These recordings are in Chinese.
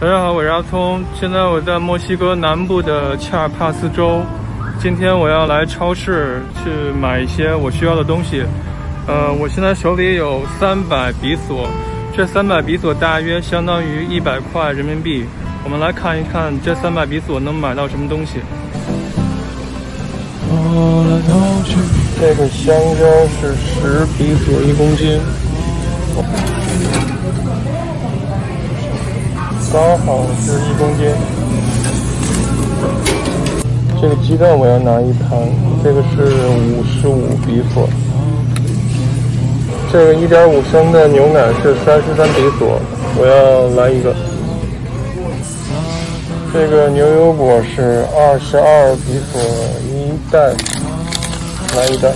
大家好，我是阿聪，现在我在墨西哥南部的恰尔帕斯州。今天我要来超市去买一些我需要的东西。呃，我现在手里有三百比索，这三百比索大约相当于一百块人民币。我们来看一看这三百比索能买到什么东西。这个香蕉是十比索一公斤，刚好是一公斤。这个鸡蛋我要拿一盘，这个是五十五比索。这个一点五升的牛奶是三十三比索，我要来一个。这个牛油果是二十二比索一袋，来一袋。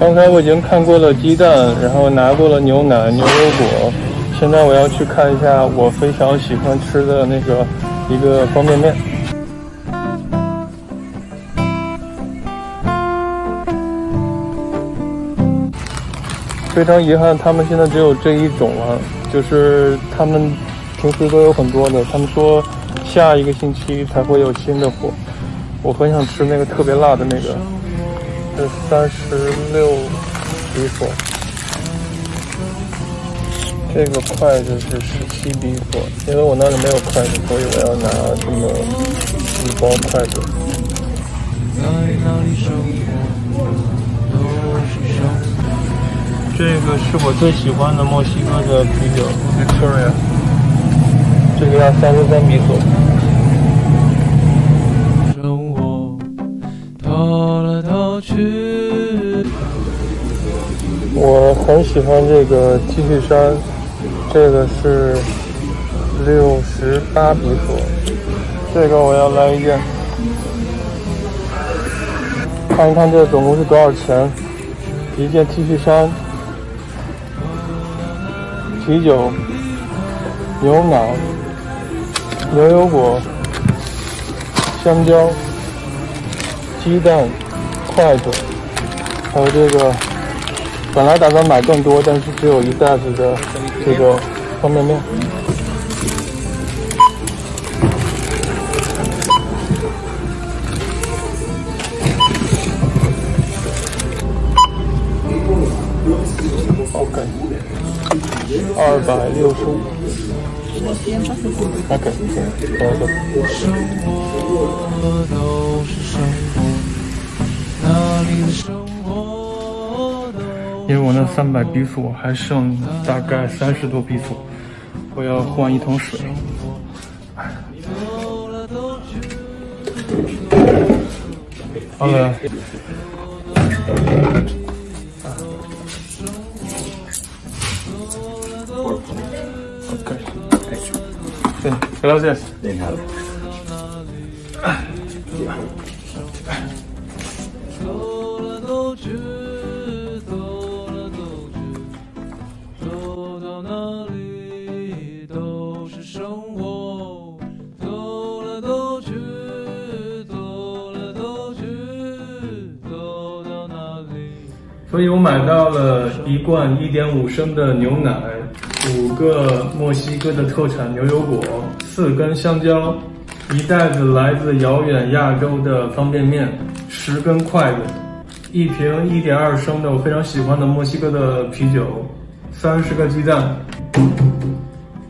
刚才我已经看过了鸡蛋，然后拿过了牛奶、牛油果，现在我要去看一下我非常喜欢吃的那个一个方便面。非常遗憾，他们现在只有这一种了，就是他们。平时都有很多的，他们说下一个星期才会有新的货。我很想吃那个特别辣的那个，是三十六比索。这个筷子是十七比索，因为我那里没有筷子，所以我要拿这么一包筷子。这个是我最喜欢的墨西哥的啤酒，Victoria。这个要三十三比索。我很喜欢这个 T 恤衫，这个是六十八比索，这个我要来一件，看一看这总共是多少钱？一件 T 恤衫，啤酒，牛奶。牛油果、香蕉、鸡蛋、筷子，还有这个，本来打算买更多，但是只有一袋子的这个方便面。OK，二百六十五。OK，因为我那三百比索还剩大概三十多比索，我要换一桶水。好了。Gracias. De nada. So 所以我买到了一罐一点五升的牛奶，五个墨西哥的特产牛油果，四根香蕉，一袋子来自遥远亚洲的方便面，十根筷子，一瓶一点二升的我非常喜欢的墨西哥的啤酒，三十个鸡蛋，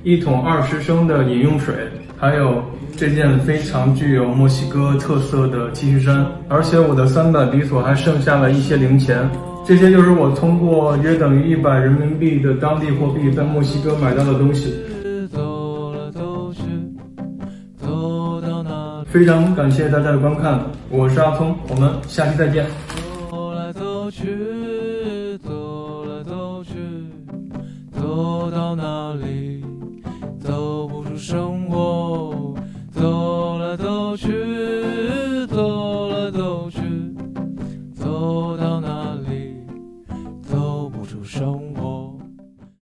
一桶二十升的饮用水，还有这件非常具有墨西哥特色的 T 恤衫，而且我的三百比索还剩下了一些零钱。这些就是我通过约等于一百人民币的当地货币在墨西哥买到的东西。非常感谢大家的观看，我是阿聪，我们下期再见。